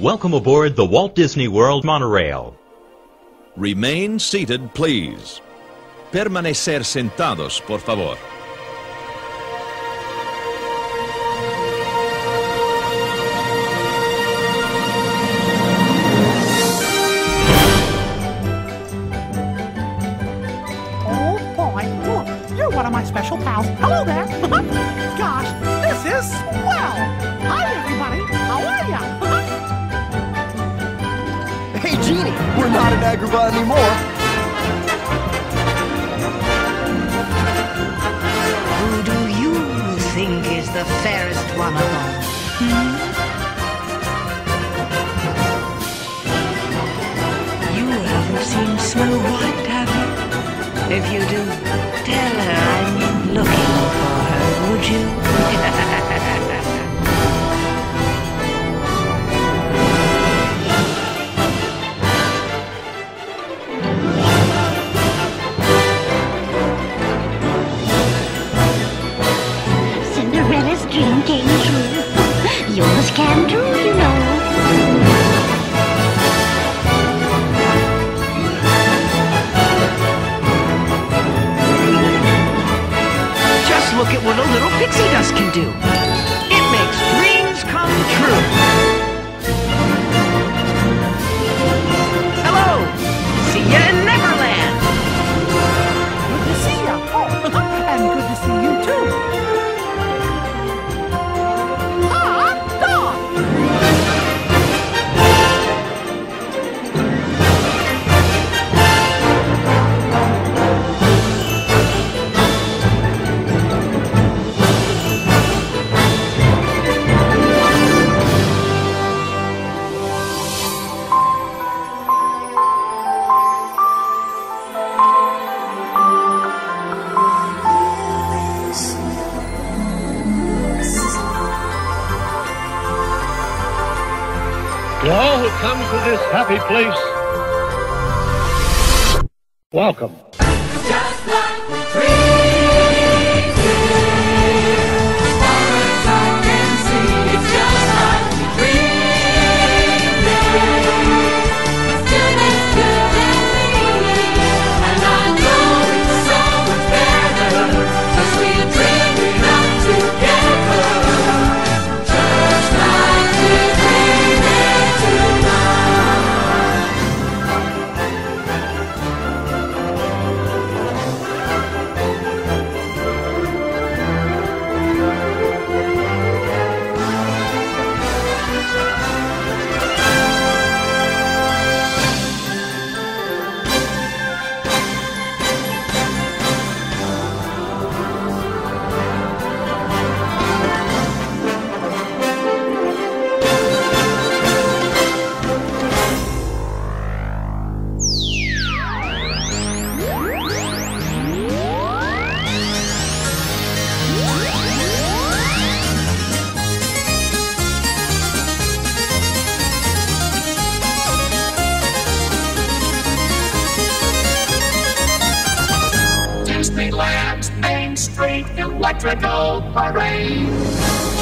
Welcome aboard the Walt Disney World monorail. Remain seated, please. Permanecer sentados, por favor. We're not in Agrabah anymore. Who do you think is the fairest one of all? Hmm? You haven't seen Snow White, have you? If you do, tell her I'm looking for her, would you? Cinderella's dream came true. Yours can too, you know. To all who come to this happy place, welcome. Street Electrical Parade.